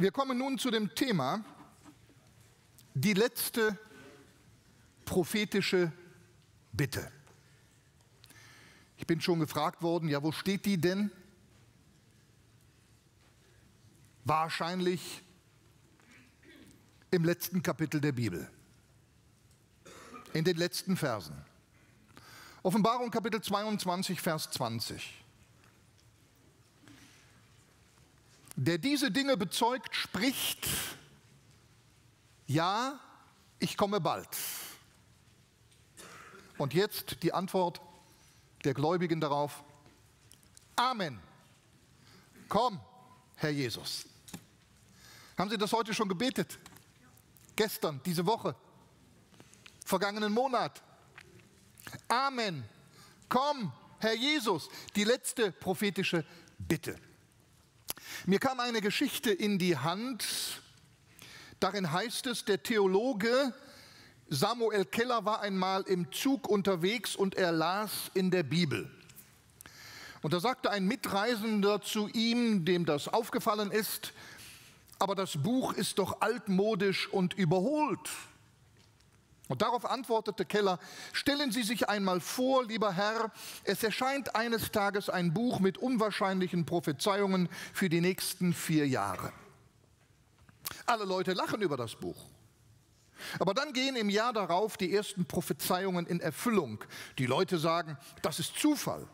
Wir kommen nun zu dem Thema die letzte prophetische Bitte. Ich bin schon gefragt worden, ja, wo steht die denn? Wahrscheinlich im letzten Kapitel der Bibel, in den letzten Versen. Offenbarung Kapitel 22, Vers 20. Der diese Dinge bezeugt, spricht, ja, ich komme bald. Und jetzt die Antwort der Gläubigen darauf, Amen. Komm, Herr Jesus. Haben Sie das heute schon gebetet? Gestern, diese Woche, vergangenen Monat. Amen. Komm, Herr Jesus. Die letzte prophetische Bitte. Mir kam eine Geschichte in die Hand. Darin heißt es, der Theologe Samuel Keller war einmal im Zug unterwegs und er las in der Bibel. Und da sagte ein Mitreisender zu ihm, dem das aufgefallen ist, aber das Buch ist doch altmodisch und überholt. Und darauf antwortete Keller, stellen Sie sich einmal vor, lieber Herr, es erscheint eines Tages ein Buch mit unwahrscheinlichen Prophezeiungen für die nächsten vier Jahre. Alle Leute lachen über das Buch. Aber dann gehen im Jahr darauf die ersten Prophezeiungen in Erfüllung. Die Leute sagen, das ist Zufall.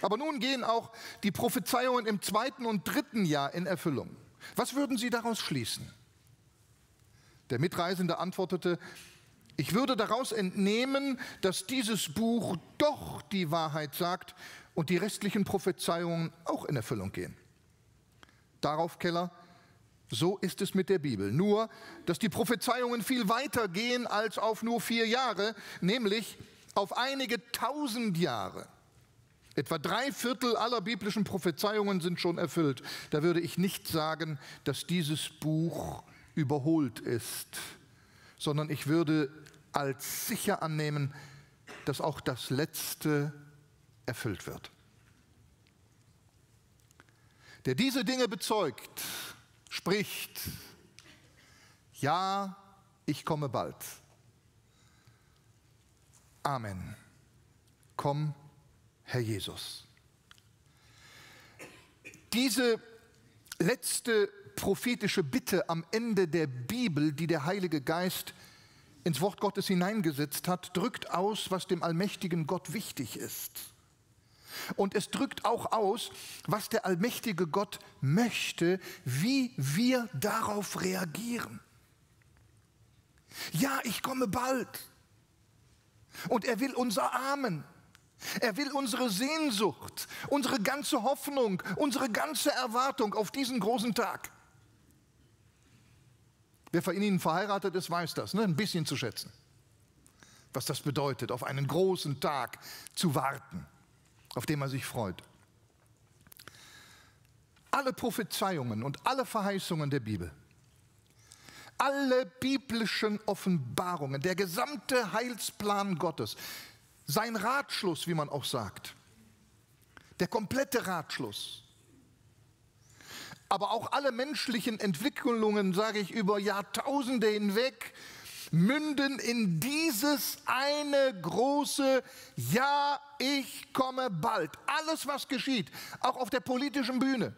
Aber nun gehen auch die Prophezeiungen im zweiten und dritten Jahr in Erfüllung. Was würden Sie daraus schließen? Der Mitreisende antwortete, ich würde daraus entnehmen, dass dieses Buch doch die Wahrheit sagt und die restlichen Prophezeiungen auch in Erfüllung gehen. Darauf Keller, so ist es mit der Bibel. Nur, dass die Prophezeiungen viel weiter gehen als auf nur vier Jahre, nämlich auf einige tausend Jahre. Etwa drei Viertel aller biblischen Prophezeiungen sind schon erfüllt. Da würde ich nicht sagen, dass dieses Buch überholt ist, sondern ich würde als sicher annehmen, dass auch das Letzte erfüllt wird. Der diese Dinge bezeugt, spricht, ja, ich komme bald. Amen. Komm, Herr Jesus. Diese letzte prophetische Bitte am Ende der Bibel, die der Heilige Geist ins Wort Gottes hineingesetzt hat, drückt aus, was dem allmächtigen Gott wichtig ist. Und es drückt auch aus, was der allmächtige Gott möchte, wie wir darauf reagieren. Ja, ich komme bald. Und er will unser Amen. Er will unsere Sehnsucht, unsere ganze Hoffnung, unsere ganze Erwartung auf diesen großen Tag. Wer von Ihnen verheiratet ist, weiß das, ne? ein bisschen zu schätzen. Was das bedeutet, auf einen großen Tag zu warten, auf den man sich freut. Alle Prophezeiungen und alle Verheißungen der Bibel, alle biblischen Offenbarungen, der gesamte Heilsplan Gottes, sein Ratschluss, wie man auch sagt, der komplette Ratschluss, aber auch alle menschlichen Entwicklungen, sage ich, über Jahrtausende hinweg, münden in dieses eine große Ja, ich komme bald. Alles, was geschieht, auch auf der politischen Bühne,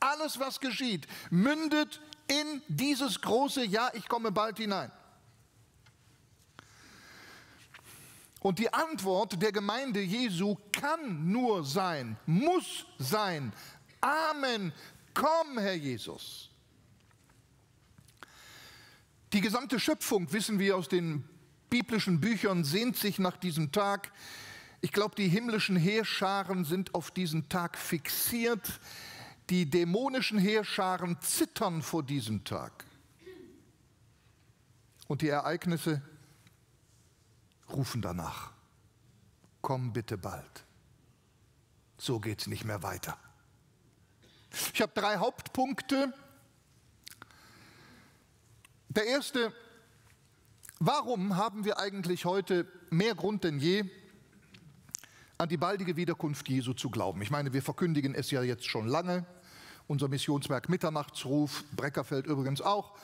alles, was geschieht, mündet in dieses große Ja, ich komme bald hinein. Und die Antwort der Gemeinde Jesu kann nur sein, muss sein, Amen, Komm, Herr Jesus. Die gesamte Schöpfung, wissen wir aus den biblischen Büchern, sehnt sich nach diesem Tag. Ich glaube, die himmlischen Heerscharen sind auf diesen Tag fixiert. Die dämonischen Heerscharen zittern vor diesem Tag. Und die Ereignisse rufen danach. Komm bitte bald. So geht es nicht mehr weiter. Ich habe drei Hauptpunkte. Der erste, warum haben wir eigentlich heute mehr Grund denn je, an die baldige Wiederkunft Jesu zu glauben? Ich meine, wir verkündigen es ja jetzt schon lange unser Missionswerk Mitternachtsruf, Breckerfeld übrigens auch.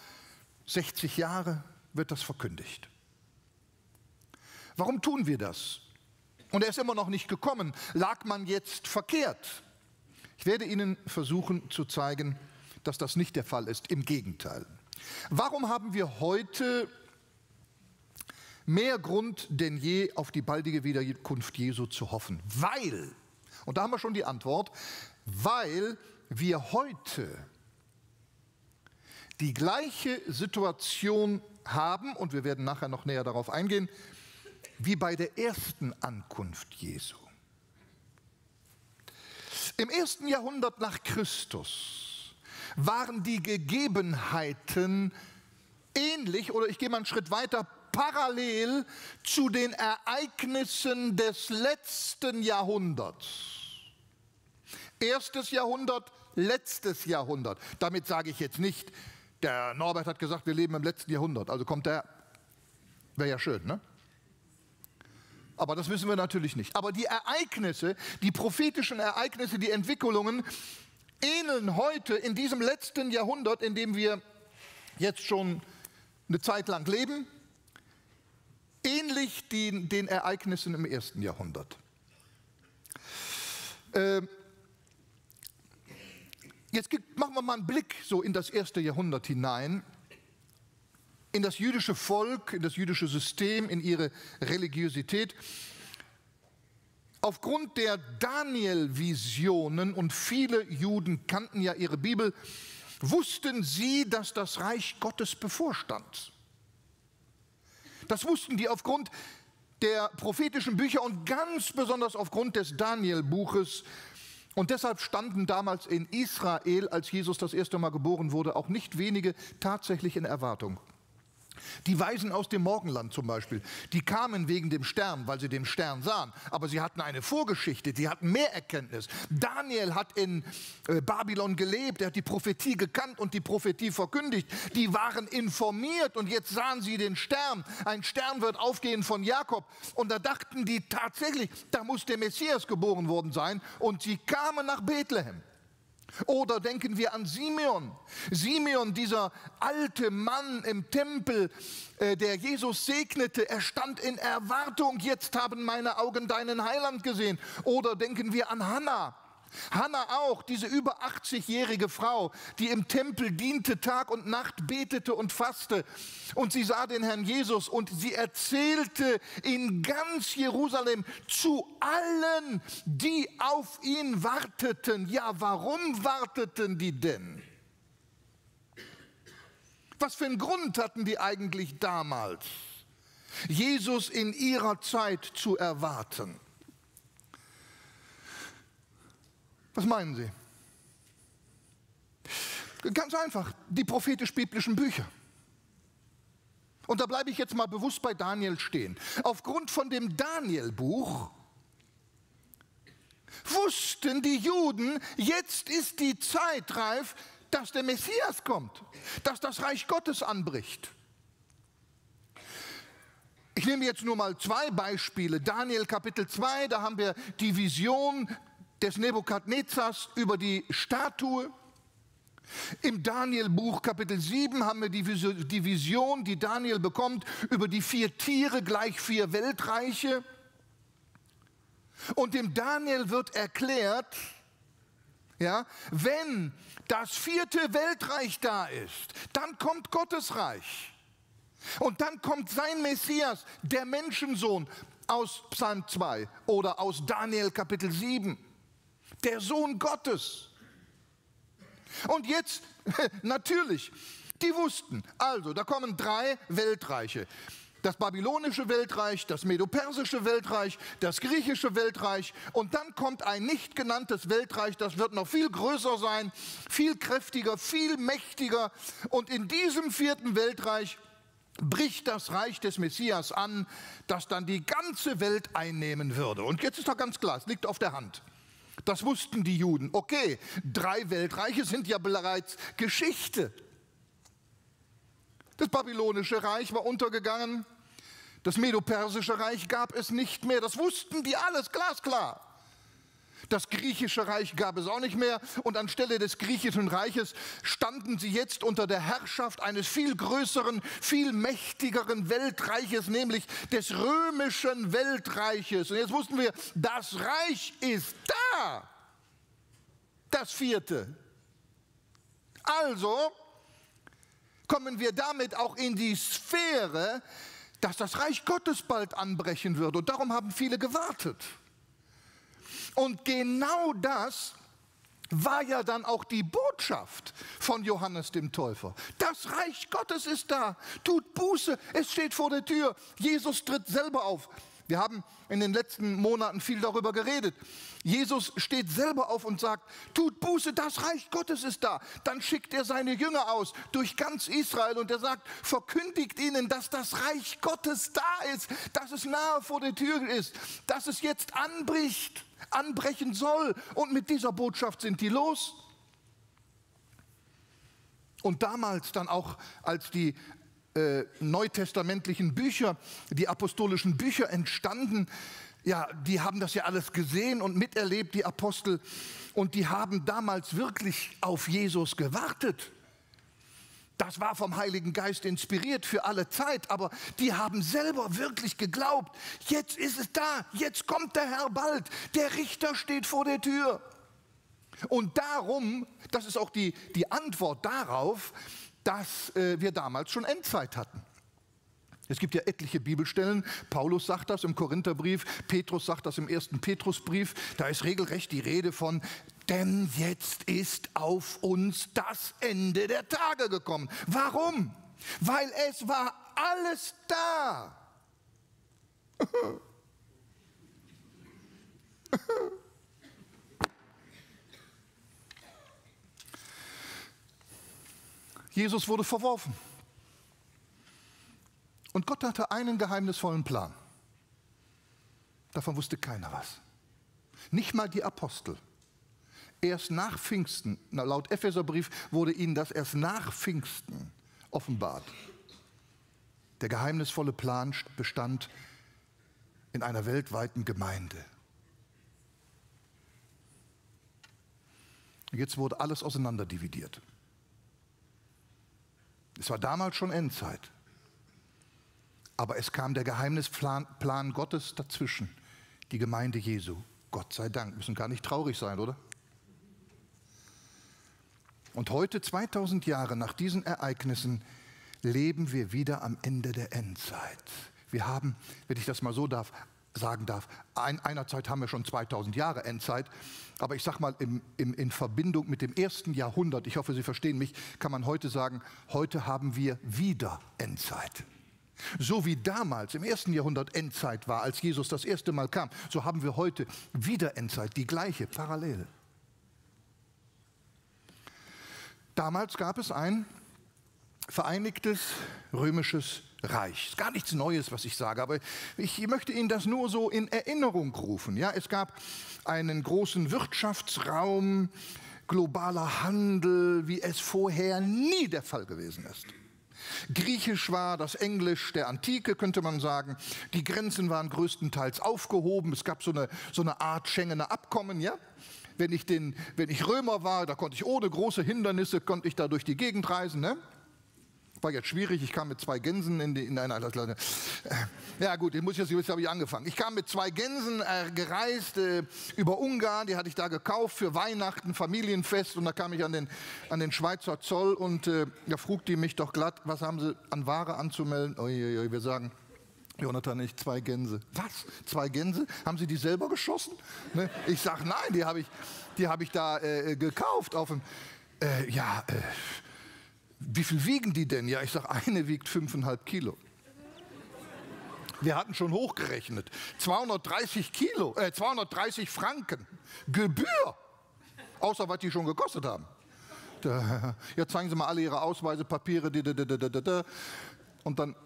60 Jahre wird das verkündigt. Warum tun wir das? Und er ist immer noch nicht gekommen. Lag man jetzt verkehrt? Ich werde Ihnen versuchen zu zeigen, dass das nicht der Fall ist. Im Gegenteil. Warum haben wir heute mehr Grund denn je auf die baldige Wiederkunft Jesu zu hoffen? Weil, und da haben wir schon die Antwort, weil wir heute die gleiche Situation haben, und wir werden nachher noch näher darauf eingehen, wie bei der ersten Ankunft Jesu. Im ersten Jahrhundert nach Christus waren die Gegebenheiten ähnlich oder ich gehe mal einen Schritt weiter, parallel zu den Ereignissen des letzten Jahrhunderts. Erstes Jahrhundert, letztes Jahrhundert. Damit sage ich jetzt nicht, der Norbert hat gesagt, wir leben im letzten Jahrhundert, also kommt der, wäre ja schön, ne? Aber das wissen wir natürlich nicht. Aber die Ereignisse, die prophetischen Ereignisse, die Entwicklungen ähneln heute in diesem letzten Jahrhundert, in dem wir jetzt schon eine Zeit lang leben, ähnlich den, den Ereignissen im ersten Jahrhundert. Äh, jetzt machen wir mal einen Blick so in das erste Jahrhundert hinein in das jüdische Volk, in das jüdische System, in ihre Religiosität. Aufgrund der Daniel-Visionen, und viele Juden kannten ja ihre Bibel, wussten sie, dass das Reich Gottes bevorstand. Das wussten die aufgrund der prophetischen Bücher und ganz besonders aufgrund des Daniel-Buches. Und deshalb standen damals in Israel, als Jesus das erste Mal geboren wurde, auch nicht wenige tatsächlich in Erwartung. Die Weisen aus dem Morgenland zum Beispiel, die kamen wegen dem Stern, weil sie den Stern sahen. Aber sie hatten eine Vorgeschichte, sie hatten mehr Erkenntnis. Daniel hat in äh, Babylon gelebt, er hat die Prophetie gekannt und die Prophetie verkündigt. Die waren informiert und jetzt sahen sie den Stern. Ein Stern wird aufgehen von Jakob. Und da dachten die tatsächlich, da muss der Messias geboren worden sein. Und sie kamen nach Bethlehem. Oder denken wir an Simeon. Simeon, dieser alte Mann im Tempel, äh, der Jesus segnete, er stand in Erwartung, jetzt haben meine Augen deinen Heiland gesehen. Oder denken wir an Hannah. Hannah auch, diese über 80-jährige Frau, die im Tempel diente, Tag und Nacht betete und fasste. Und sie sah den Herrn Jesus und sie erzählte in ganz Jerusalem zu allen, die auf ihn warteten. Ja, warum warteten die denn? Was für einen Grund hatten die eigentlich damals, Jesus in ihrer Zeit zu erwarten? Was meinen Sie? Ganz einfach, die prophetisch-biblischen Bücher. Und da bleibe ich jetzt mal bewusst bei Daniel stehen. Aufgrund von dem Daniel-Buch wussten die Juden, jetzt ist die Zeit reif, dass der Messias kommt, dass das Reich Gottes anbricht. Ich nehme jetzt nur mal zwei Beispiele. Daniel Kapitel 2, da haben wir die Vision des Nebukadnezars über die Statue. Im Daniel-Buch Kapitel 7 haben wir die Vision, die Daniel bekommt, über die vier Tiere gleich vier Weltreiche. Und im Daniel wird erklärt, ja, wenn das vierte Weltreich da ist, dann kommt Gottes Reich. Und dann kommt sein Messias, der Menschensohn aus Psalm 2 oder aus Daniel Kapitel 7 der Sohn Gottes. Und jetzt, natürlich, die wussten, also da kommen drei Weltreiche. Das babylonische Weltreich, das medopersische Weltreich, das griechische Weltreich und dann kommt ein nicht genanntes Weltreich, das wird noch viel größer sein, viel kräftiger, viel mächtiger und in diesem vierten Weltreich bricht das Reich des Messias an, das dann die ganze Welt einnehmen würde. Und jetzt ist doch ganz klar, es liegt auf der Hand. Das wussten die Juden. Okay, drei Weltreiche sind ja bereits Geschichte. Das babylonische Reich war untergegangen, das medopersische Reich gab es nicht mehr. Das wussten die alles glasklar. Das griechische Reich gab es auch nicht mehr und anstelle des griechischen Reiches standen sie jetzt unter der Herrschaft eines viel größeren, viel mächtigeren Weltreiches, nämlich des römischen Weltreiches. Und jetzt wussten wir, das Reich ist da. Das vierte. Also kommen wir damit auch in die Sphäre, dass das Reich Gottes bald anbrechen wird. Und darum haben viele gewartet. Und genau das war ja dann auch die Botschaft von Johannes dem Täufer. Das Reich Gottes ist da. Tut Buße, es steht vor der Tür. Jesus tritt selber auf. Wir haben in den letzten Monaten viel darüber geredet. Jesus steht selber auf und sagt, tut Buße, das Reich Gottes ist da. Dann schickt er seine Jünger aus durch ganz Israel und er sagt, verkündigt ihnen, dass das Reich Gottes da ist, dass es nahe vor der Tür ist, dass es jetzt anbricht, anbrechen soll. Und mit dieser Botschaft sind die los. Und damals dann auch, als die äh, neutestamentlichen Bücher, die apostolischen Bücher entstanden. Ja, die haben das ja alles gesehen und miterlebt, die Apostel. Und die haben damals wirklich auf Jesus gewartet. Das war vom Heiligen Geist inspiriert für alle Zeit, aber die haben selber wirklich geglaubt, jetzt ist es da, jetzt kommt der Herr bald, der Richter steht vor der Tür. Und darum, das ist auch die, die Antwort darauf, dass äh, wir damals schon Endzeit hatten. Es gibt ja etliche Bibelstellen. Paulus sagt das im Korintherbrief, Petrus sagt das im ersten Petrusbrief. Da ist regelrecht die Rede von, denn jetzt ist auf uns das Ende der Tage gekommen. Warum? Weil es war alles da. Jesus wurde verworfen. Und Gott hatte einen geheimnisvollen Plan. Davon wusste keiner was. Nicht mal die Apostel. Erst nach Pfingsten, laut Epheserbrief wurde ihnen das erst nach Pfingsten offenbart. Der geheimnisvolle Plan bestand in einer weltweiten Gemeinde. Jetzt wurde alles auseinanderdividiert. Es war damals schon Endzeit. Aber es kam der Geheimnisplan Gottes dazwischen, die Gemeinde Jesu. Gott sei Dank, müssen gar nicht traurig sein, oder? Und heute, 2000 Jahre nach diesen Ereignissen, leben wir wieder am Ende der Endzeit. Wir haben, wenn ich das mal so darf, sagen darf. Ein, einerzeit haben wir schon 2000 Jahre Endzeit, aber ich sage mal im, im, in Verbindung mit dem ersten Jahrhundert, ich hoffe, Sie verstehen mich, kann man heute sagen, heute haben wir wieder Endzeit. So wie damals im ersten Jahrhundert Endzeit war, als Jesus das erste Mal kam, so haben wir heute wieder Endzeit, die gleiche, parallel. Damals gab es ein vereinigtes römisches Reich. Gar nichts Neues, was ich sage, aber ich möchte Ihnen das nur so in Erinnerung rufen. Ja, es gab einen großen Wirtschaftsraum, globaler Handel, wie es vorher nie der Fall gewesen ist. Griechisch war das Englisch der Antike, könnte man sagen. Die Grenzen waren größtenteils aufgehoben. Es gab so eine, so eine Art Schengener Abkommen, ja. Wenn ich, den, wenn ich Römer war, da konnte ich ohne große Hindernisse, konnte ich da durch die Gegend reisen. Ne? War jetzt schwierig, ich kam mit zwei Gänsen in, die, in einer. Äh, ja, gut, ich muss jetzt, jetzt habe ich angefangen. Ich kam mit zwei Gänsen äh, gereist äh, über Ungarn, die hatte ich da gekauft für Weihnachten, Familienfest. Und da kam ich an den, an den Schweizer Zoll und äh, da frug die mich doch glatt, was haben sie an Ware anzumelden? Uiuiui, wir sagen, Jonathan, nicht zwei Gänse. Was? Zwei Gänse? Haben Sie die selber geschossen? Ne? Ich sage, nein, die habe ich, hab ich da äh, gekauft. Auf dem, äh, ja, äh, wie viel wiegen die denn? Ja, ich sage, eine wiegt fünfeinhalb Kilo. Wir hatten schon hochgerechnet. 230 Kilo, äh, 230 Franken Gebühr. Außer was die schon gekostet haben. Da, ja, zeigen Sie mal alle Ihre Ausweise, Papiere. Und dann,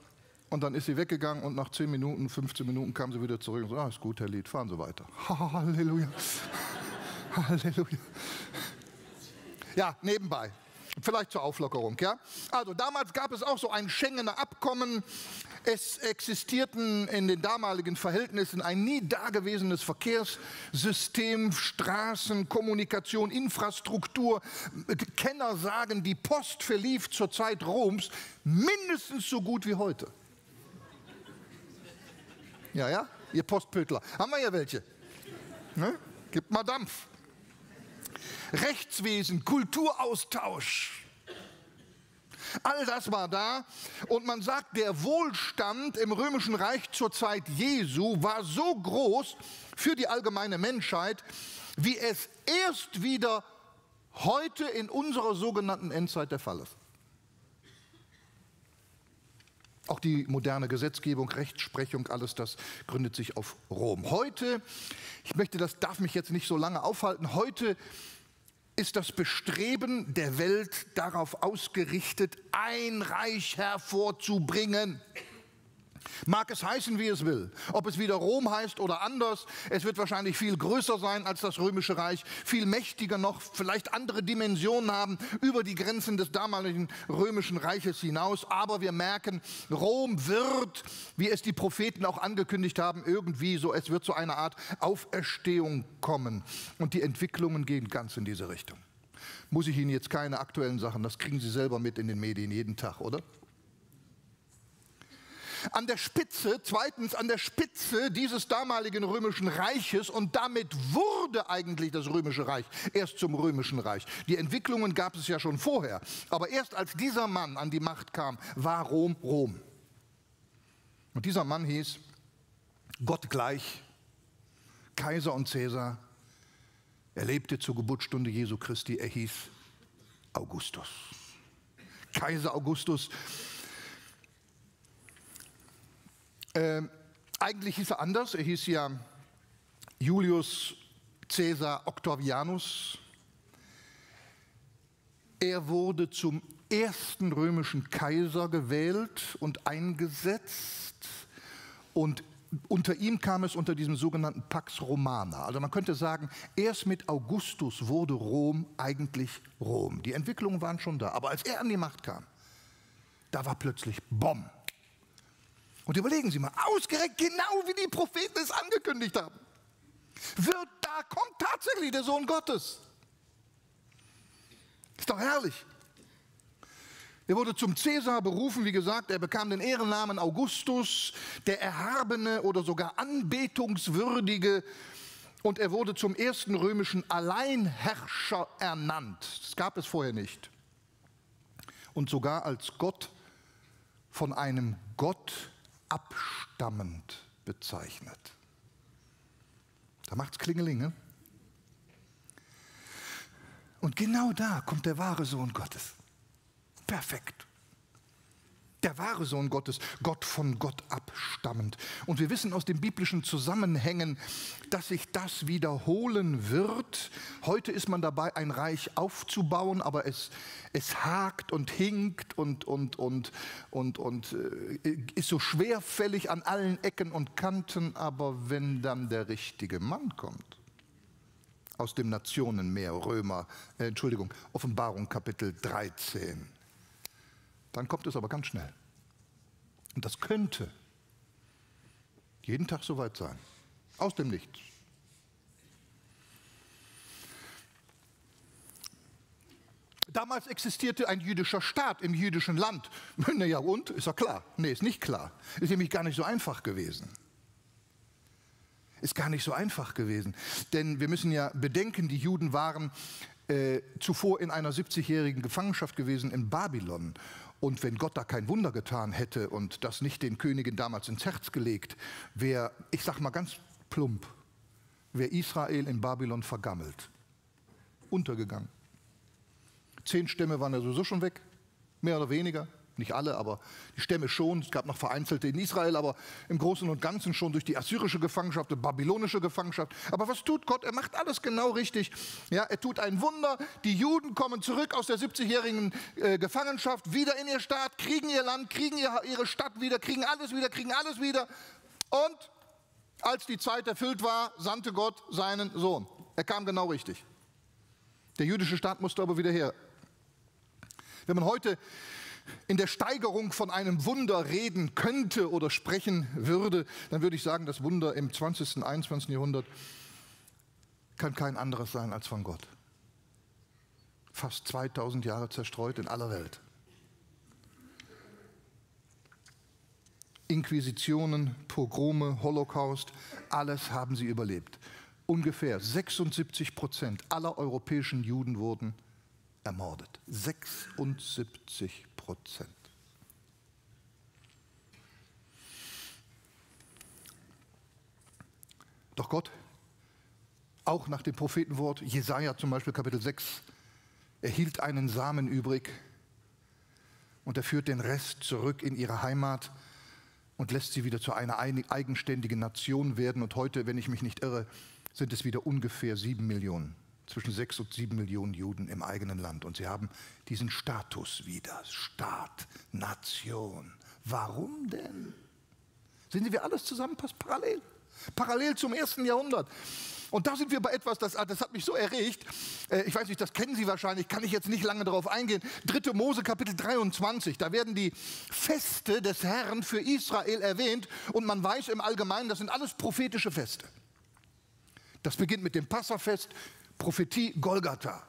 und dann ist sie weggegangen und nach 10 Minuten, 15 Minuten kam sie wieder zurück und so, ah, ist gut, Herr Lied, fahren Sie weiter. Halleluja. Halleluja. Ja, nebenbei. Vielleicht zur Auflockerung, ja. Also damals gab es auch so ein Schengener Abkommen. Es existierten in den damaligen Verhältnissen ein nie dagewesenes Verkehrssystem, Straßen, Kommunikation, Infrastruktur. Kenner sagen, die Post verlief zur Zeit Roms mindestens so gut wie heute. Ja, ja, ihr Postpötler. Haben wir ja welche. Ne? Gibt mal Dampf. Rechtswesen, Kulturaustausch. All das war da und man sagt, der Wohlstand im römischen Reich zur Zeit Jesu war so groß für die allgemeine Menschheit, wie es erst wieder heute in unserer sogenannten Endzeit der Fall ist. Auch die moderne Gesetzgebung, Rechtsprechung, alles das gründet sich auf Rom. Heute, ich möchte, das darf mich jetzt nicht so lange aufhalten, heute ist das Bestreben der Welt darauf ausgerichtet, ein Reich hervorzubringen. Mag es heißen, wie es will. Ob es wieder Rom heißt oder anders, es wird wahrscheinlich viel größer sein als das römische Reich, viel mächtiger noch, vielleicht andere Dimensionen haben über die Grenzen des damaligen römischen Reiches hinaus. Aber wir merken, Rom wird, wie es die Propheten auch angekündigt haben, irgendwie so, es wird zu einer Art Auferstehung kommen. Und die Entwicklungen gehen ganz in diese Richtung. Muss ich Ihnen jetzt keine aktuellen Sachen, das kriegen Sie selber mit in den Medien jeden Tag, oder? An der Spitze, zweitens an der Spitze dieses damaligen römischen Reiches und damit wurde eigentlich das römische Reich erst zum römischen Reich. Die Entwicklungen gab es ja schon vorher, aber erst als dieser Mann an die Macht kam, war Rom Rom. Und dieser Mann hieß Gott gleich, Kaiser und Cäsar. Er lebte zur Geburtsstunde Jesu Christi, er hieß Augustus. Kaiser Augustus Ähm, eigentlich hieß er anders. Er hieß ja Julius Caesar Octavianus. Er wurde zum ersten römischen Kaiser gewählt und eingesetzt. Und unter ihm kam es unter diesem sogenannten Pax Romana. Also man könnte sagen, erst mit Augustus wurde Rom eigentlich Rom. Die Entwicklungen waren schon da. Aber als er an die Macht kam, da war plötzlich Bomb. Und überlegen Sie mal, ausgerechnet genau wie die Propheten es angekündigt haben, wird da kommt tatsächlich der Sohn Gottes. Ist doch herrlich. Er wurde zum Cäsar berufen, wie gesagt, er bekam den Ehrennamen Augustus, der erhabene oder sogar anbetungswürdige, und er wurde zum ersten römischen Alleinherrscher ernannt. Das gab es vorher nicht. Und sogar als Gott von einem Gott abstammend bezeichnet. Da macht es Klingelinge. Und genau da kommt der wahre Sohn Gottes. Perfekt der wahre Sohn Gottes, Gott von Gott abstammend. Und wir wissen aus den biblischen Zusammenhängen, dass sich das wiederholen wird. Heute ist man dabei, ein Reich aufzubauen, aber es, es hakt und hinkt und, und, und, und, und äh, ist so schwerfällig an allen Ecken und Kanten. Aber wenn dann der richtige Mann kommt, aus dem Nationenmeer, Römer, äh, Entschuldigung, Offenbarung Kapitel 13, dann kommt es aber ganz schnell. Und das könnte jeden Tag soweit sein. Aus dem Nichts. Damals existierte ein jüdischer Staat im jüdischen Land. Naja, und? Ist ja klar. Nee, ist nicht klar. Ist nämlich gar nicht so einfach gewesen. Ist gar nicht so einfach gewesen. Denn wir müssen ja bedenken, die Juden waren äh, zuvor in einer 70-jährigen Gefangenschaft gewesen in Babylon. Und wenn Gott da kein Wunder getan hätte und das nicht den Königen damals ins Herz gelegt, wäre, ich sage mal ganz plump, wäre Israel in Babylon vergammelt, untergegangen. Zehn Stämme waren ja sowieso schon weg, mehr oder weniger nicht alle, aber die Stämme schon. Es gab noch vereinzelte in Israel, aber im Großen und Ganzen schon durch die assyrische Gefangenschaft, die babylonische Gefangenschaft. Aber was tut Gott? Er macht alles genau richtig. Ja, er tut ein Wunder. Die Juden kommen zurück aus der 70-jährigen äh, Gefangenschaft, wieder in ihr Staat, kriegen ihr Land, kriegen ihr, ihre Stadt wieder, kriegen alles wieder, kriegen alles wieder. Und als die Zeit erfüllt war, sandte Gott seinen Sohn. Er kam genau richtig. Der jüdische Staat musste aber wieder her. Wenn man heute in der Steigerung von einem Wunder reden könnte oder sprechen würde, dann würde ich sagen, das Wunder im 20. und 21. Jahrhundert kann kein anderes sein als von Gott. Fast 2000 Jahre zerstreut in aller Welt. Inquisitionen, Pogrome, Holocaust, alles haben sie überlebt. Ungefähr 76 Prozent aller europäischen Juden wurden ermordet. 76 Prozent. Doch Gott, auch nach dem Prophetenwort, Jesaja zum Beispiel Kapitel 6, erhielt einen Samen übrig und er führt den Rest zurück in ihre Heimat und lässt sie wieder zu einer eigenständigen Nation werden. Und heute, wenn ich mich nicht irre, sind es wieder ungefähr sieben Millionen, zwischen sechs und sieben Millionen Juden im eigenen Land. Und sie haben diesen Status wieder, Staat, Nation. Warum denn? Sehen Sie, wie alles zusammenpasst, parallel. Parallel zum ersten Jahrhundert. Und da sind wir bei etwas, das, das hat mich so erregt. Äh, ich weiß nicht, das kennen Sie wahrscheinlich, kann ich jetzt nicht lange darauf eingehen. 3. Mose Kapitel 23, da werden die Feste des Herrn für Israel erwähnt und man weiß im Allgemeinen, das sind alles prophetische Feste. Das beginnt mit dem Passafest, Prophetie Golgatha.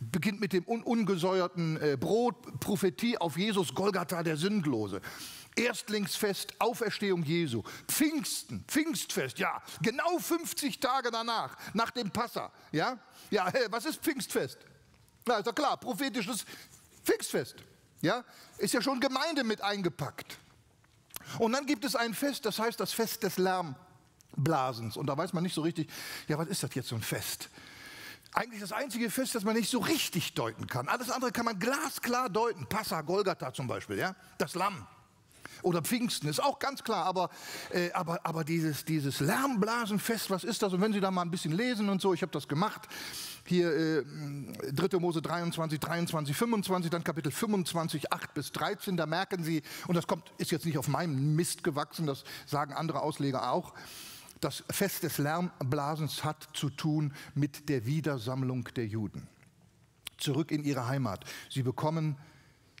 Beginnt mit dem un ungesäuerten äh, Brot, Prophetie auf Jesus, Golgatha, der Sündlose. Erstlingsfest, Auferstehung Jesu, Pfingsten, Pfingstfest, ja, genau 50 Tage danach, nach dem Passa, ja, ja, was ist Pfingstfest? Na, ist doch klar, prophetisches Pfingstfest, ja, ist ja schon Gemeinde mit eingepackt. Und dann gibt es ein Fest, das heißt das Fest des Lärmblasens. Und da weiß man nicht so richtig, ja, was ist das jetzt so ein Fest? Eigentlich das einzige Fest, das man nicht so richtig deuten kann. Alles andere kann man glasklar deuten. Passa, Golgatha zum Beispiel, ja, das Lamm. Oder Pfingsten, ist auch ganz klar, aber, äh, aber, aber dieses, dieses Lärmblasenfest, was ist das? Und wenn Sie da mal ein bisschen lesen und so, ich habe das gemacht, hier äh, 3. Mose 23, 23, 25, dann Kapitel 25, 8 bis 13, da merken Sie, und das kommt, ist jetzt nicht auf meinem Mist gewachsen, das sagen andere Ausleger auch, das Fest des Lärmblasens hat zu tun mit der Wiedersammlung der Juden. Zurück in ihre Heimat. Sie bekommen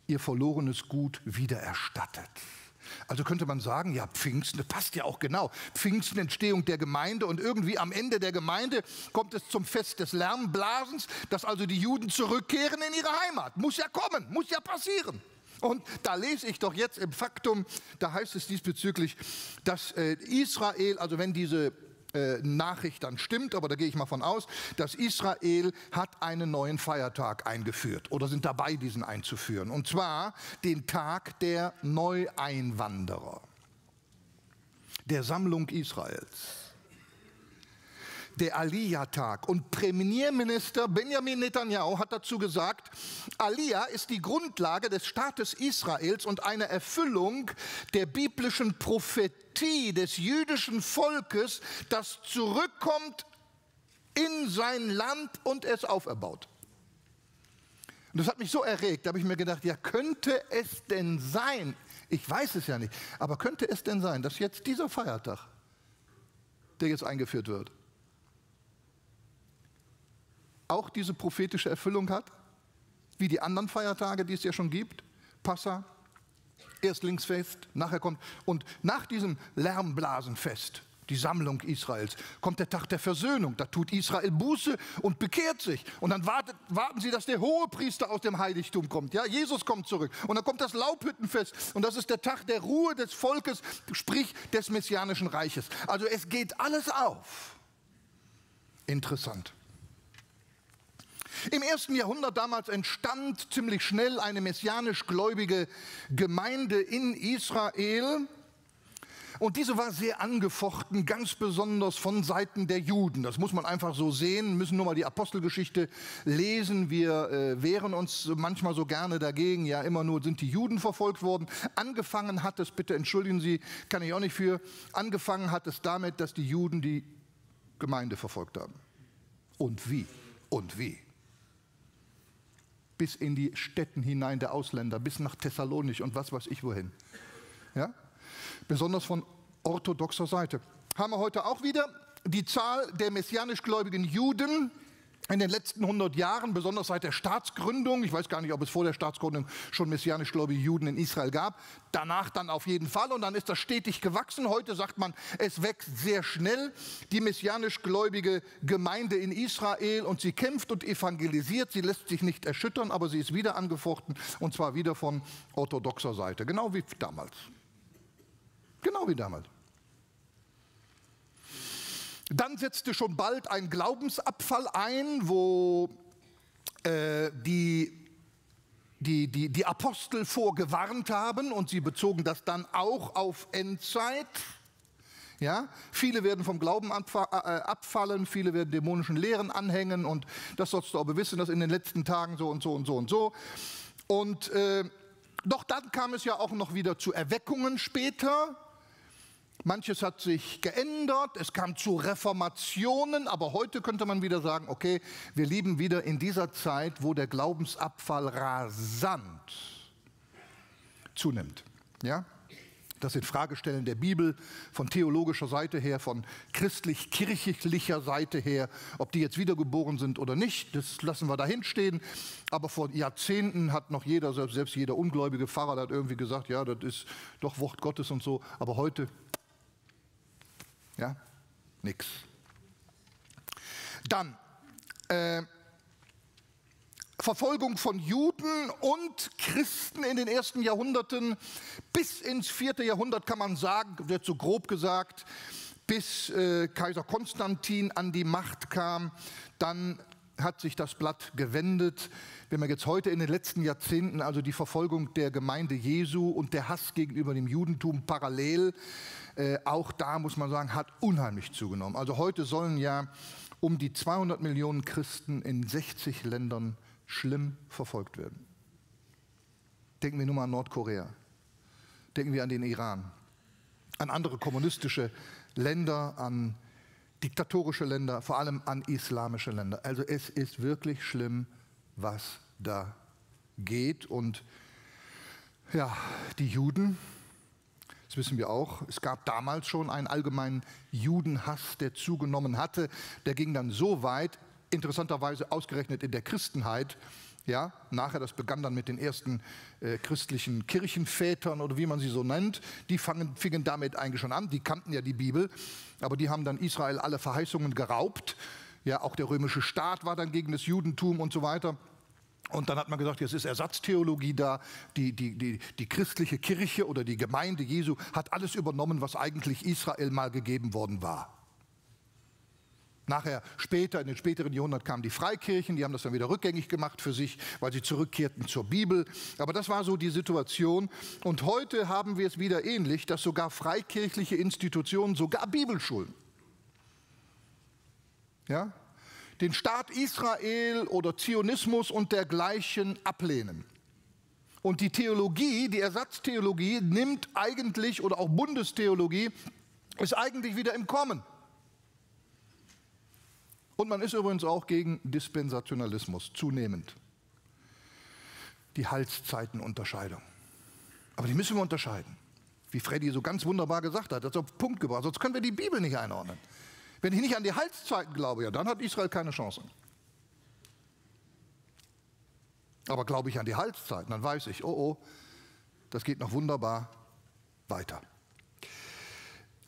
ihr verlorenes Gut wiedererstattet. Also könnte man sagen, ja, Pfingsten, das passt ja auch genau. Pfingsten, Entstehung der Gemeinde und irgendwie am Ende der Gemeinde kommt es zum Fest des Lärmblasens, dass also die Juden zurückkehren in ihre Heimat. Muss ja kommen, muss ja passieren. Und da lese ich doch jetzt im Faktum, da heißt es diesbezüglich, dass äh, Israel, also wenn diese äh, Nachricht dann stimmt, aber da gehe ich mal von aus, dass Israel hat einen neuen Feiertag eingeführt oder sind dabei, diesen einzuführen. Und zwar den Tag der Neueinwanderer, der Sammlung Israels der Aliyah-Tag. Und Premierminister Benjamin Netanyahu hat dazu gesagt, Aliyah ist die Grundlage des Staates Israels und eine Erfüllung der biblischen Prophetie des jüdischen Volkes, das zurückkommt in sein Land und es auferbaut. Und das hat mich so erregt, da habe ich mir gedacht, ja könnte es denn sein, ich weiß es ja nicht, aber könnte es denn sein, dass jetzt dieser Feiertag, der jetzt eingeführt wird, auch diese prophetische Erfüllung hat, wie die anderen Feiertage, die es ja schon gibt, Passa, Erstlingsfest, nachher kommt, und nach diesem Lärmblasenfest, die Sammlung Israels, kommt der Tag der Versöhnung. Da tut Israel Buße und bekehrt sich. Und dann wartet, warten sie, dass der Hohepriester aus dem Heiligtum kommt. Ja, Jesus kommt zurück. Und dann kommt das Laubhüttenfest. Und das ist der Tag der Ruhe des Volkes, sprich des Messianischen Reiches. Also es geht alles auf. Interessant. Im ersten Jahrhundert damals entstand ziemlich schnell eine messianisch gläubige Gemeinde in Israel. Und diese war sehr angefochten, ganz besonders von Seiten der Juden. Das muss man einfach so sehen, müssen nur mal die Apostelgeschichte lesen. Wir äh, wehren uns manchmal so gerne dagegen. Ja, immer nur sind die Juden verfolgt worden. Angefangen hat es, bitte entschuldigen Sie, kann ich auch nicht für, angefangen hat es damit, dass die Juden die Gemeinde verfolgt haben. Und wie? Und wie? Bis in die Städten hinein der Ausländer, bis nach Thessalonich und was weiß ich wohin. Ja? Besonders von orthodoxer Seite. Haben wir heute auch wieder die Zahl der messianisch gläubigen Juden in den letzten 100 Jahren, besonders seit der Staatsgründung, ich weiß gar nicht, ob es vor der Staatsgründung schon messianisch gläubige Juden in Israel gab, danach dann auf jeden Fall und dann ist das stetig gewachsen. Heute sagt man, es wächst sehr schnell, die messianisch gläubige Gemeinde in Israel und sie kämpft und evangelisiert, sie lässt sich nicht erschüttern, aber sie ist wieder angefochten und zwar wieder von orthodoxer Seite, genau wie damals. Genau wie damals. Dann setzte schon bald ein Glaubensabfall ein, wo äh, die, die, die, die Apostel vorgewarnt haben und sie bezogen das dann auch auf Endzeit. Ja, viele werden vom Glauben äh, abfallen, viele werden dämonischen Lehren anhängen und das sollst du aber wissen, dass in den letzten Tagen so und so und so und so. Und äh, doch dann kam es ja auch noch wieder zu Erweckungen später. Manches hat sich geändert, es kam zu Reformationen, aber heute könnte man wieder sagen, okay, wir leben wieder in dieser Zeit, wo der Glaubensabfall rasant zunimmt. Ja? Das sind Fragestellen der Bibel von theologischer Seite her, von christlich-kirchlicher Seite her. Ob die jetzt wiedergeboren sind oder nicht, das lassen wir dahin stehen. Aber vor Jahrzehnten hat noch jeder, selbst jeder ungläubige Pfarrer, hat irgendwie gesagt, ja, das ist doch Wort Gottes und so. Aber heute ja, nix. Dann äh, Verfolgung von Juden und Christen in den ersten Jahrhunderten bis ins vierte Jahrhundert kann man sagen, wird so grob gesagt, bis äh, Kaiser Konstantin an die Macht kam. Dann hat sich das Blatt gewendet. Wenn man jetzt heute in den letzten Jahrzehnten also die Verfolgung der Gemeinde Jesu und der Hass gegenüber dem Judentum parallel äh, auch da muss man sagen, hat unheimlich zugenommen. Also heute sollen ja um die 200 Millionen Christen in 60 Ländern schlimm verfolgt werden. Denken wir nur mal an Nordkorea. Denken wir an den Iran, an andere kommunistische Länder, an diktatorische Länder, vor allem an islamische Länder. Also es ist wirklich schlimm, was da geht. Und ja, die Juden, das wissen wir auch. Es gab damals schon einen allgemeinen Judenhass, der zugenommen hatte. Der ging dann so weit, interessanterweise ausgerechnet in der Christenheit, ja, nachher, das begann dann mit den ersten äh, christlichen Kirchenvätern oder wie man sie so nennt. Die fangen, fingen damit eigentlich schon an. Die kannten ja die Bibel, aber die haben dann Israel alle Verheißungen geraubt. Ja, auch der römische Staat war dann gegen das Judentum und so weiter. Und dann hat man gesagt, jetzt ist Ersatztheologie da. Die, die, die, die christliche Kirche oder die Gemeinde Jesu hat alles übernommen, was eigentlich Israel mal gegeben worden war. Nachher, später, in den späteren Jahrhunderten kamen die Freikirchen, die haben das dann wieder rückgängig gemacht für sich, weil sie zurückkehrten zur Bibel. Aber das war so die Situation. Und heute haben wir es wieder ähnlich, dass sogar freikirchliche Institutionen, sogar Bibelschulen, ja, den Staat Israel oder Zionismus und dergleichen ablehnen. Und die Theologie, die Ersatztheologie nimmt eigentlich, oder auch Bundestheologie, ist eigentlich wieder im Kommen. Und man ist übrigens auch gegen Dispensationalismus, zunehmend. Die Halszeitenunterscheidung. Aber die müssen wir unterscheiden. Wie Freddy so ganz wunderbar gesagt hat, das ist auf Punkt gebracht, sonst können wir die Bibel nicht einordnen. Wenn ich nicht an die Heilszeiten glaube, ja, dann hat Israel keine Chance. Aber glaube ich an die Heilszeiten, dann weiß ich, oh oh, das geht noch wunderbar weiter.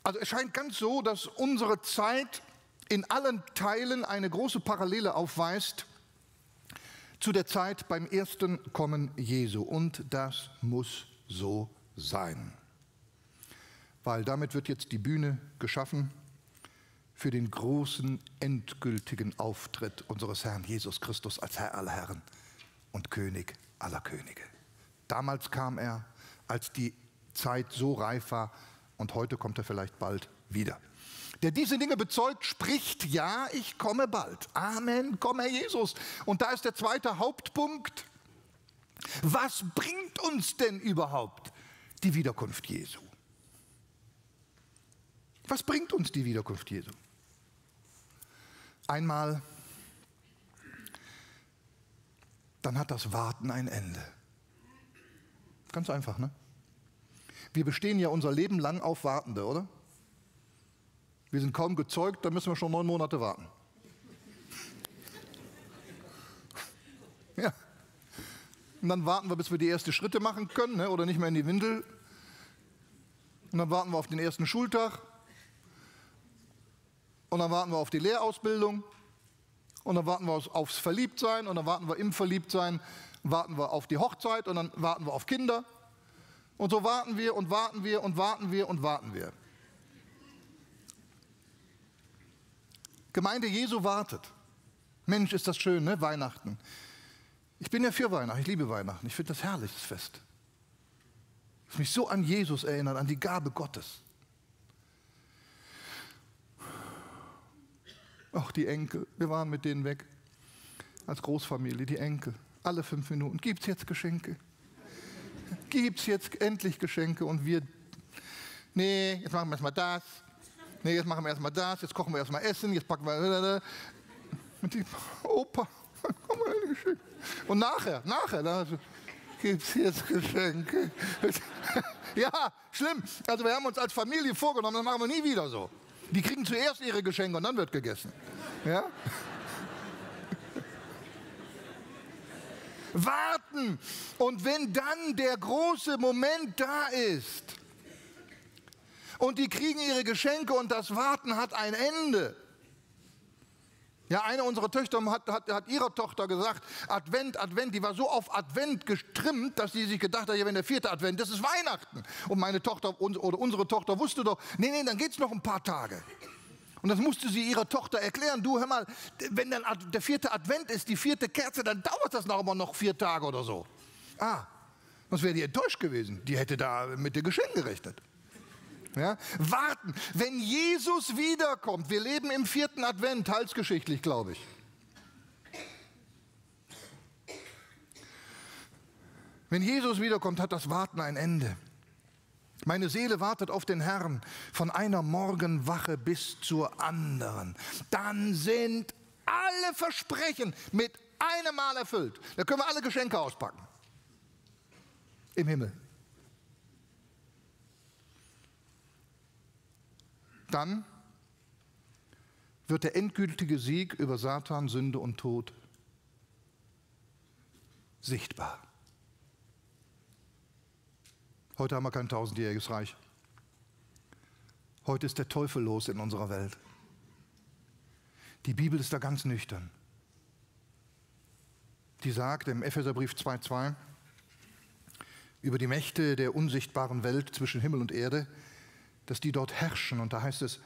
Also es scheint ganz so, dass unsere Zeit in allen Teilen eine große Parallele aufweist zu der Zeit beim ersten Kommen Jesu. Und das muss so sein. Weil damit wird jetzt die Bühne geschaffen für den großen endgültigen Auftritt unseres Herrn Jesus Christus als Herr aller Herren und König aller Könige. Damals kam er, als die Zeit so reif war und heute kommt er vielleicht bald wieder. Der diese Dinge bezeugt, spricht, ja, ich komme bald. Amen, komm Herr Jesus. Und da ist der zweite Hauptpunkt. Was bringt uns denn überhaupt die Wiederkunft Jesu? Was bringt uns die Wiederkunft Jesu? einmal, dann hat das Warten ein Ende. Ganz einfach, ne? Wir bestehen ja unser Leben lang auf Wartende, oder? Wir sind kaum gezeugt, da müssen wir schon neun Monate warten. Ja. Und dann warten wir, bis wir die ersten Schritte machen können ne? oder nicht mehr in die Windel. Und dann warten wir auf den ersten Schultag und dann warten wir auf die Lehrausbildung. Und dann warten wir aufs Verliebtsein. Und dann warten wir im Verliebtsein, warten wir auf die Hochzeit. Und dann warten wir auf Kinder. Und so warten wir und warten wir und warten wir und warten wir. Gemeinde Jesu wartet. Mensch, ist das schön, ne? Weihnachten. Ich bin ja für Weihnachten, ich liebe Weihnachten. Ich finde das herrlich, das Fest. Das mich so an Jesus erinnert, an die Gabe Gottes. Ach, die Enkel, wir waren mit denen weg. Als Großfamilie, die Enkel. Alle fünf Minuten. Gibt es jetzt Geschenke? Gibt es jetzt endlich Geschenke? Und wir, nee, jetzt machen wir erstmal das. Nee, jetzt machen wir erstmal das. Jetzt kochen wir erstmal Essen. Jetzt packen wir. Und die, Opa. Und nachher, nachher, dann gibt es jetzt Geschenke. ja, schlimm. Also wir haben uns als Familie vorgenommen, das machen wir nie wieder so. Die kriegen zuerst ihre Geschenke und dann wird gegessen. Ja? Warten. Und wenn dann der große Moment da ist und die kriegen ihre Geschenke und das Warten hat ein Ende, ja, eine unserer Töchter hat, hat, hat, ihrer Tochter gesagt, Advent, Advent, die war so auf Advent getrimmt, dass sie sich gedacht hat, ja, wenn der vierte Advent, das ist Weihnachten. Und meine Tochter oder unsere Tochter wusste doch, nee, nee, dann geht es noch ein paar Tage. Und das musste sie ihrer Tochter erklären. Du, hör mal, wenn dann der vierte Advent ist, die vierte Kerze, dann dauert das noch aber noch vier Tage oder so. Ah, sonst wäre die enttäuscht gewesen. Die hätte da mit dem Geschenk gerechnet. Ja? Warten, wenn Jesus wiederkommt. Wir leben im vierten Advent, halsgeschichtlich, glaube ich. Wenn Jesus wiederkommt, hat das Warten ein Ende. Meine Seele wartet auf den Herrn von einer Morgenwache bis zur anderen. Dann sind alle Versprechen mit einem Mal erfüllt. Da können wir alle Geschenke auspacken. Im Himmel. Dann wird der endgültige Sieg über Satan, Sünde und Tod sichtbar. Heute haben wir kein tausendjähriges Reich. Heute ist der Teufel los in unserer Welt. Die Bibel ist da ganz nüchtern. Die sagt im Epheserbrief 2,2 über die Mächte der unsichtbaren Welt zwischen Himmel und Erde, dass die dort herrschen. Und da heißt es,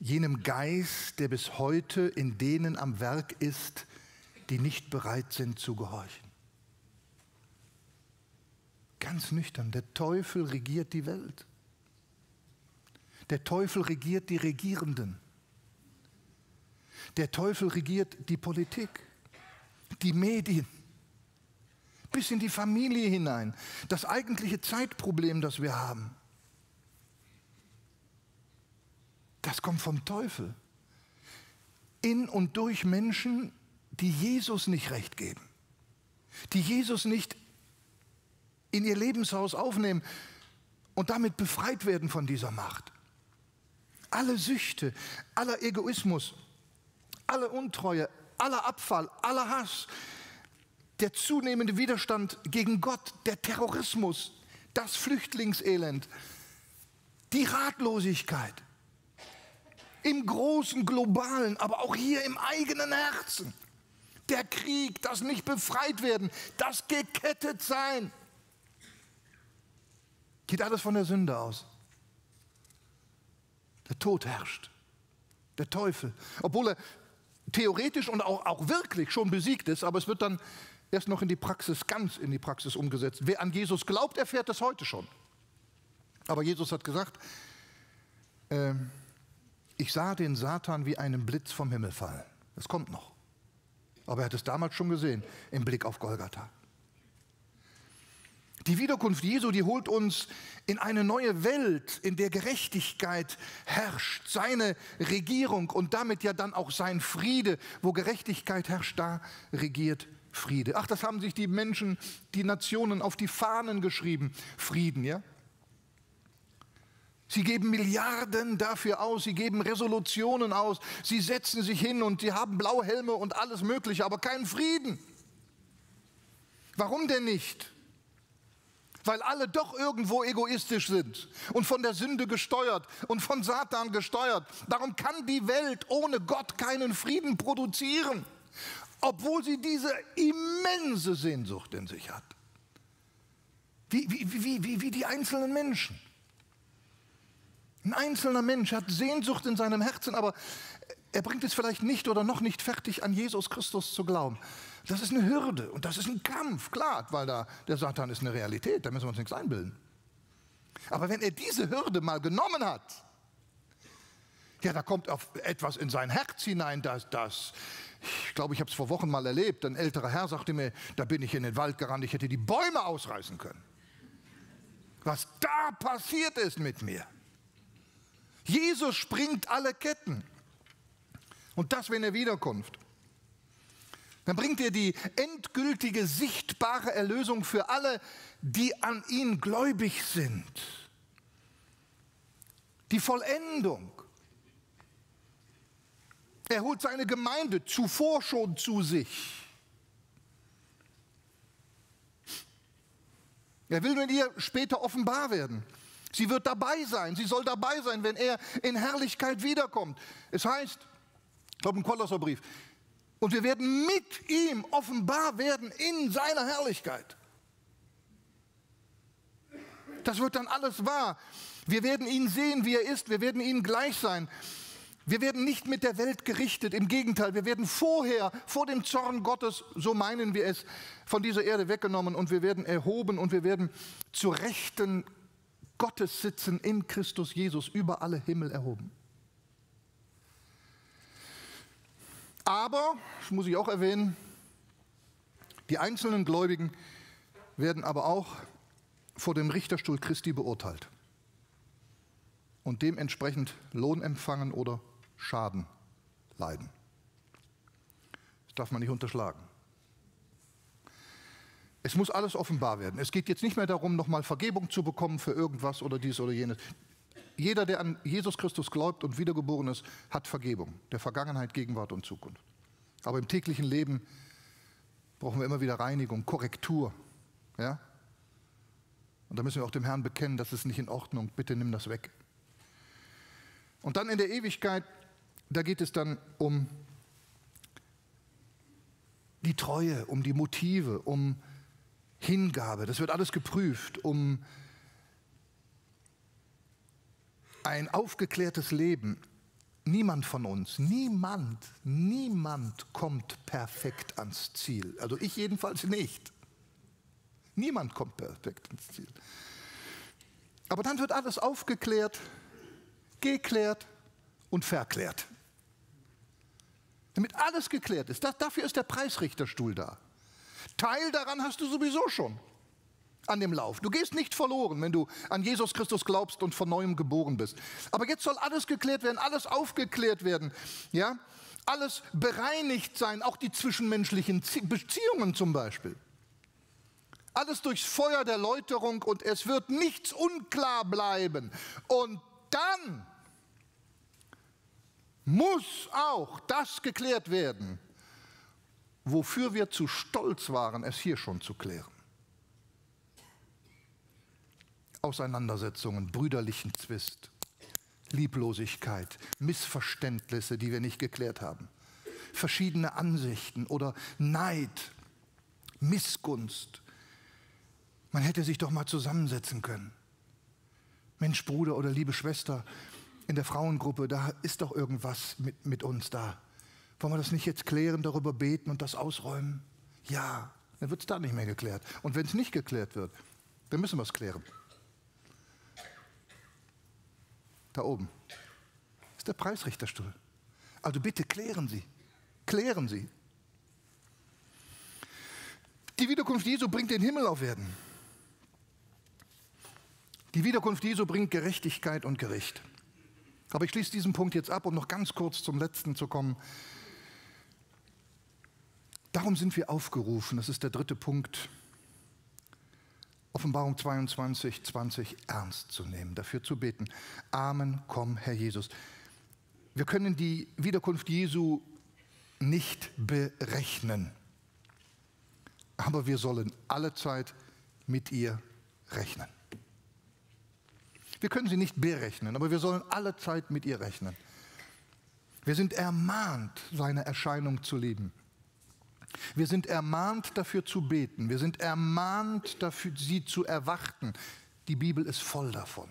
jenem Geist, der bis heute in denen am Werk ist, die nicht bereit sind zu gehorchen. Ganz nüchtern, der Teufel regiert die Welt. Der Teufel regiert die Regierenden. Der Teufel regiert die Politik, die Medien, bis in die Familie hinein. Das eigentliche Zeitproblem, das wir haben. Das kommt vom Teufel. In und durch Menschen, die Jesus nicht recht geben, die Jesus nicht in ihr Lebenshaus aufnehmen und damit befreit werden von dieser Macht. Alle Süchte, aller Egoismus, alle Untreue, aller Abfall, aller Hass, der zunehmende Widerstand gegen Gott, der Terrorismus, das Flüchtlingselend, die Ratlosigkeit, im großen globalen, aber auch hier im eigenen Herzen. Der Krieg, das nicht befreit werden, das gekettet sein. Geht alles von der Sünde aus. Der Tod herrscht. Der Teufel. Obwohl er theoretisch und auch, auch wirklich schon besiegt ist, aber es wird dann erst noch in die Praxis, ganz in die Praxis umgesetzt. Wer an Jesus glaubt, erfährt das heute schon. Aber Jesus hat gesagt, ähm, ich sah den Satan wie einen Blitz vom Himmel fallen. Das kommt noch. Aber er hat es damals schon gesehen, im Blick auf Golgatha. Die Wiederkunft Jesu, die holt uns in eine neue Welt, in der Gerechtigkeit herrscht, seine Regierung und damit ja dann auch sein Friede. Wo Gerechtigkeit herrscht, da regiert Friede. Ach, das haben sich die Menschen, die Nationen auf die Fahnen geschrieben. Frieden, ja? Sie geben Milliarden dafür aus, sie geben Resolutionen aus, sie setzen sich hin und sie haben blaue Helme und alles Mögliche, aber keinen Frieden. Warum denn nicht? Weil alle doch irgendwo egoistisch sind und von der Sünde gesteuert und von Satan gesteuert. Darum kann die Welt ohne Gott keinen Frieden produzieren, obwohl sie diese immense Sehnsucht in sich hat. Wie, wie, wie, wie, wie die einzelnen Menschen. Ein einzelner Mensch hat Sehnsucht in seinem Herzen, aber er bringt es vielleicht nicht oder noch nicht fertig, an Jesus Christus zu glauben. Das ist eine Hürde und das ist ein Kampf, klar, weil da der Satan ist eine Realität, da müssen wir uns nichts einbilden. Aber wenn er diese Hürde mal genommen hat, ja, da kommt auf etwas in sein Herz hinein, das, das ich glaube, ich habe es vor Wochen mal erlebt. Ein älterer Herr sagte mir, da bin ich in den Wald gerannt, ich hätte die Bäume ausreißen können. Was da passiert ist mit mir. Jesus springt alle Ketten. Und das, wenn er wiederkommt. Dann bringt er die endgültige, sichtbare Erlösung für alle, die an ihn gläubig sind. Die Vollendung. Er holt seine Gemeinde zuvor schon zu sich. Er will mit ihr später offenbar werden. Sie wird dabei sein. Sie soll dabei sein, wenn er in Herrlichkeit wiederkommt. Es heißt, ich glaube im Kolosserbrief, und wir werden mit ihm offenbar werden in seiner Herrlichkeit. Das wird dann alles wahr. Wir werden ihn sehen, wie er ist. Wir werden ihm gleich sein. Wir werden nicht mit der Welt gerichtet. Im Gegenteil, wir werden vorher, vor dem Zorn Gottes, so meinen wir es, von dieser Erde weggenommen und wir werden erhoben und wir werden zur Rechten Gottes sitzen in Christus Jesus über alle Himmel erhoben. Aber, das muss ich auch erwähnen, die einzelnen Gläubigen werden aber auch vor dem Richterstuhl Christi beurteilt und dementsprechend Lohn empfangen oder Schaden leiden. Das darf man nicht unterschlagen. Es muss alles offenbar werden. Es geht jetzt nicht mehr darum, nochmal Vergebung zu bekommen für irgendwas oder dies oder jenes. Jeder, der an Jesus Christus glaubt und wiedergeboren ist, hat Vergebung, der Vergangenheit, Gegenwart und Zukunft. Aber im täglichen Leben brauchen wir immer wieder Reinigung, Korrektur. Ja? Und da müssen wir auch dem Herrn bekennen, das ist nicht in Ordnung, bitte nimm das weg. Und dann in der Ewigkeit, da geht es dann um die Treue, um die Motive, um Hingabe. Das wird alles geprüft, um ein aufgeklärtes Leben. Niemand von uns, niemand, niemand kommt perfekt ans Ziel. Also ich jedenfalls nicht. Niemand kommt perfekt ans Ziel. Aber dann wird alles aufgeklärt, geklärt und verklärt. Damit alles geklärt ist. Dafür ist der Preisrichterstuhl da. Teil daran hast du sowieso schon an dem Lauf. Du gehst nicht verloren, wenn du an Jesus Christus glaubst und von neuem geboren bist. Aber jetzt soll alles geklärt werden, alles aufgeklärt werden, ja? Alles bereinigt sein, auch die zwischenmenschlichen Beziehungen zum Beispiel. Alles durchs Feuer der Läuterung und es wird nichts unklar bleiben. Und dann muss auch das geklärt werden, wofür wir zu stolz waren, es hier schon zu klären. Auseinandersetzungen, brüderlichen Zwist, Lieblosigkeit, Missverständnisse, die wir nicht geklärt haben, verschiedene Ansichten oder Neid, Missgunst. Man hätte sich doch mal zusammensetzen können. Mensch, Bruder oder liebe Schwester, in der Frauengruppe, da ist doch irgendwas mit, mit uns da. Wollen wir das nicht jetzt klären, darüber beten und das ausräumen? Ja, dann wird es da nicht mehr geklärt. Und wenn es nicht geklärt wird, dann müssen wir es klären. Da oben ist der Preisrichterstuhl. Also bitte klären Sie, klären Sie. Die Wiederkunft Jesu bringt den Himmel auf Erden. Die Wiederkunft Jesu bringt Gerechtigkeit und Gericht. Aber ich schließe diesen Punkt jetzt ab, um noch ganz kurz zum letzten zu kommen. Darum sind wir aufgerufen, das ist der dritte Punkt, Offenbarung 22, 20 ernst zu nehmen, dafür zu beten. Amen, komm, Herr Jesus. Wir können die Wiederkunft Jesu nicht berechnen. aber wir sollen alle Zeit mit ihr rechnen. Wir können sie nicht berechnen, aber wir sollen alle Zeit mit ihr rechnen. Wir sind ermahnt, seine Erscheinung zu lieben. Wir sind ermahnt, dafür zu beten. Wir sind ermahnt, dafür sie zu erwarten. Die Bibel ist voll davon.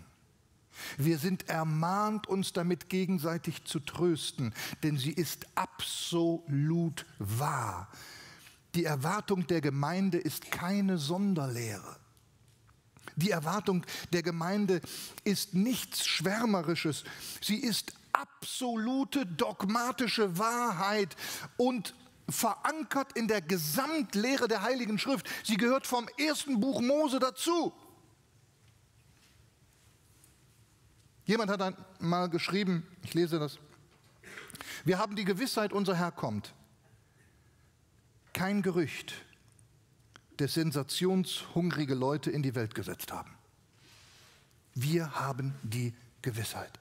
Wir sind ermahnt, uns damit gegenseitig zu trösten, denn sie ist absolut wahr. Die Erwartung der Gemeinde ist keine Sonderlehre. Die Erwartung der Gemeinde ist nichts Schwärmerisches. Sie ist absolute dogmatische Wahrheit und verankert in der Gesamtlehre der Heiligen Schrift. Sie gehört vom ersten Buch Mose dazu. Jemand hat einmal geschrieben, ich lese das, wir haben die Gewissheit, unser Herr kommt. Kein Gerücht, das sensationshungrige Leute in die Welt gesetzt haben. Wir haben die Gewissheit.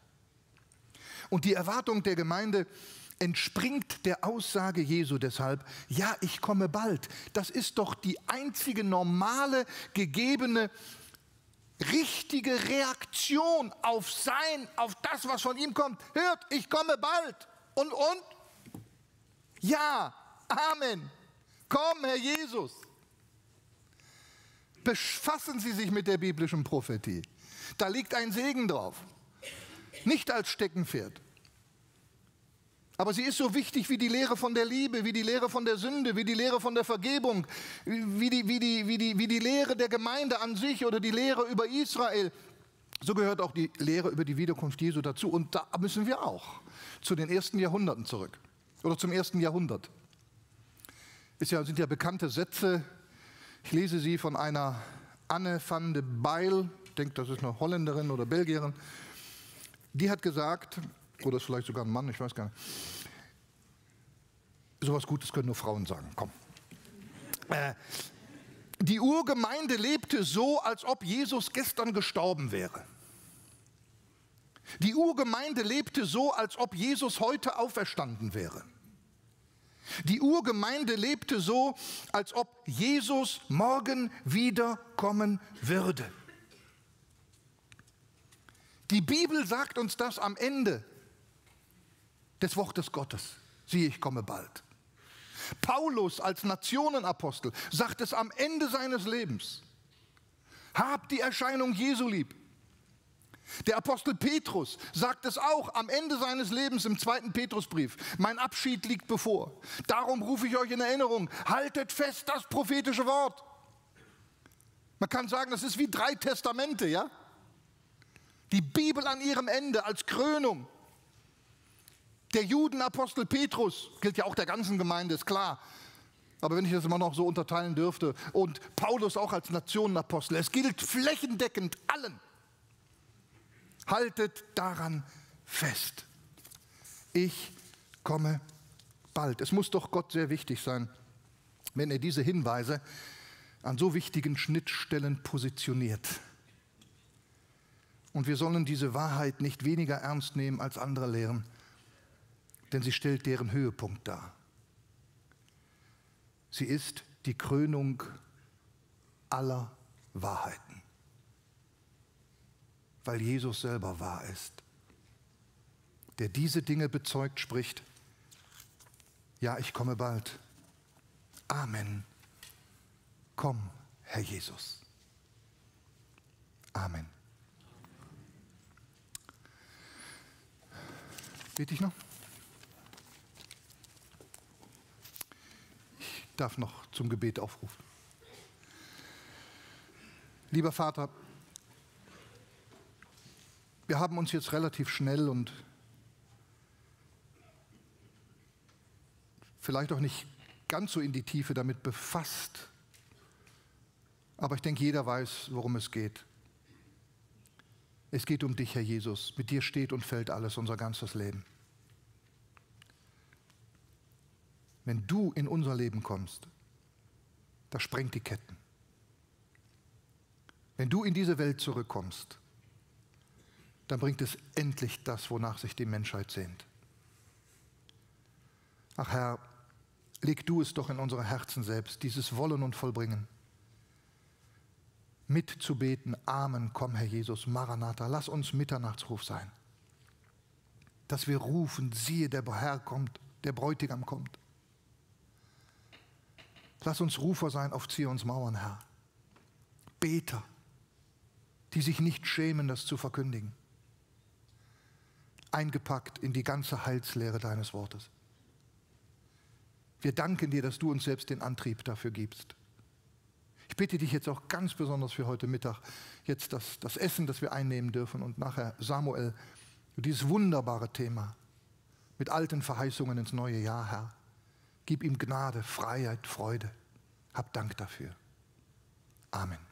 Und die Erwartung der Gemeinde entspringt der Aussage Jesu deshalb, ja, ich komme bald. Das ist doch die einzige normale, gegebene, richtige Reaktion auf sein, auf das, was von ihm kommt. Hört, ich komme bald. Und, und? Ja, Amen. Komm, Herr Jesus. Befassen Sie sich mit der biblischen Prophetie. Da liegt ein Segen drauf. Nicht als Steckenpferd. Aber sie ist so wichtig wie die Lehre von der Liebe, wie die Lehre von der Sünde, wie die Lehre von der Vergebung, wie die, wie die, wie die, wie die Lehre der Gemeinde an sich oder die Lehre über Israel. So gehört auch die Lehre über die Wiederkunft Jesu dazu. Und da müssen wir auch zu den ersten Jahrhunderten zurück oder zum ersten Jahrhundert. Es ja, sind ja bekannte Sätze. Ich lese sie von einer Anne van de Beil, ich denke, das ist eine Holländerin oder Belgierin. Die hat gesagt, oder ist vielleicht sogar ein Mann, ich weiß gar nicht. Sowas Gutes können nur Frauen sagen. Komm. Äh, die Urgemeinde lebte so, als ob Jesus gestern gestorben wäre. Die Urgemeinde lebte so, als ob Jesus heute auferstanden wäre. Die Urgemeinde lebte so, als ob Jesus morgen wiederkommen würde. Die Bibel sagt uns das am Ende des Wortes Gottes. Siehe, ich komme bald. Paulus als Nationenapostel sagt es am Ende seines Lebens. Habt die Erscheinung Jesu lieb. Der Apostel Petrus sagt es auch am Ende seines Lebens im zweiten Petrusbrief. Mein Abschied liegt bevor. Darum rufe ich euch in Erinnerung. Haltet fest das prophetische Wort. Man kann sagen, das ist wie drei Testamente, ja? Die Bibel an ihrem Ende als Krönung. Der Judenapostel Petrus gilt ja auch der ganzen Gemeinde, ist klar. Aber wenn ich das immer noch so unterteilen dürfte, und Paulus auch als Nationenapostel, es gilt flächendeckend allen. Haltet daran fest. Ich komme bald. Es muss doch Gott sehr wichtig sein, wenn er diese Hinweise an so wichtigen Schnittstellen positioniert. Und wir sollen diese Wahrheit nicht weniger ernst nehmen als andere Lehren denn sie stellt deren Höhepunkt dar. Sie ist die Krönung aller Wahrheiten, weil Jesus selber wahr ist, der diese Dinge bezeugt, spricht, ja, ich komme bald. Amen. Komm, Herr Jesus. Amen. Bete ich noch? Darf noch zum Gebet aufrufen. Lieber Vater, wir haben uns jetzt relativ schnell und vielleicht auch nicht ganz so in die Tiefe damit befasst, aber ich denke, jeder weiß, worum es geht. Es geht um dich, Herr Jesus. Mit dir steht und fällt alles, unser ganzes Leben. Wenn du in unser Leben kommst, das sprengt die Ketten. Wenn du in diese Welt zurückkommst, dann bringt es endlich das, wonach sich die Menschheit sehnt. Ach Herr, leg du es doch in unsere Herzen selbst, dieses Wollen und Vollbringen. Mitzubeten, Amen, komm Herr Jesus, Maranatha, lass uns Mitternachtsruf sein. Dass wir rufen, siehe, der Herr kommt, der Bräutigam kommt. Lass uns Rufer sein auf Zions Mauern, Herr. Beter, die sich nicht schämen, das zu verkündigen. Eingepackt in die ganze Heilslehre deines Wortes. Wir danken dir, dass du uns selbst den Antrieb dafür gibst. Ich bitte dich jetzt auch ganz besonders für heute Mittag, jetzt das, das Essen, das wir einnehmen dürfen und nachher Samuel, dieses wunderbare Thema mit alten Verheißungen ins neue Jahr, Herr. Gib ihm Gnade, Freiheit, Freude. Hab Dank dafür. Amen.